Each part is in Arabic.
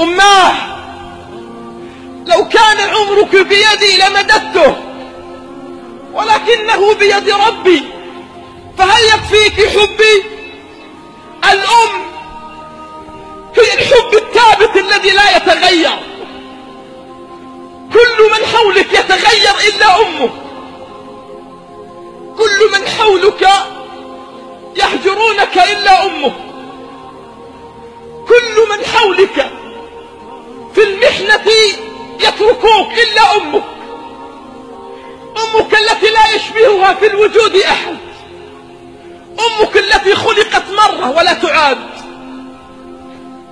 أماه. لو كان عمرك بيدي لمددته ولكنه بيد ربي فهل يكفيك حبي؟ الأم هي الحب الثابت الذي لا يتغير. كل من حولك يتغير إلا أمك كل من حولك يتركوك إلا أمك. أمك التي لا يشبهها في الوجود أحد. أمك التي خلقت مرة ولا تعاد.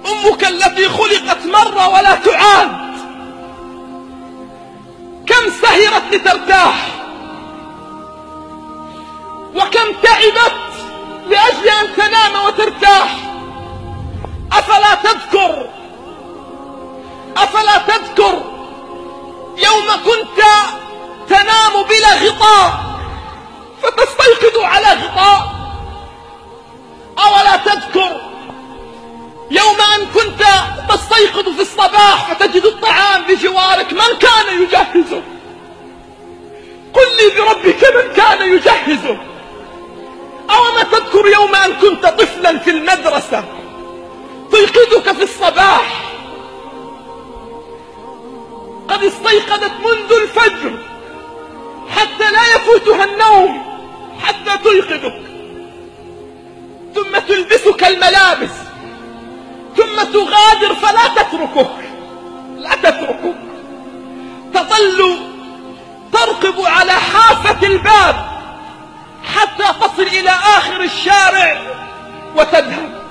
أمك التي خلقت مرة ولا تعاد. كم سهرت لترتاح. وكم تعبت لأجل أن تنام وترتاح. أفلا تذكر. أفلا تذكر. كنت تنام بلا غطاء فتستيقظ على غطاء. أولا تذكر يوم أن كنت تستيقظ في الصباح فتجد الطعام بجوارك من كان يجهزه قل لي بربك من كان يجهزه أو ما تذكر يوم أن كنت طفلا في المدرسة تيقظك في الصباح. قد استيقظت منذ الفجر حتى لا يفوتها النوم حتى تيقظك ثم تلبسك الملابس ثم تغادر فلا تتركك لا تتركك. تظل ترقب على حافة الباب حتى تصل إلى آخر الشارع وتذهب.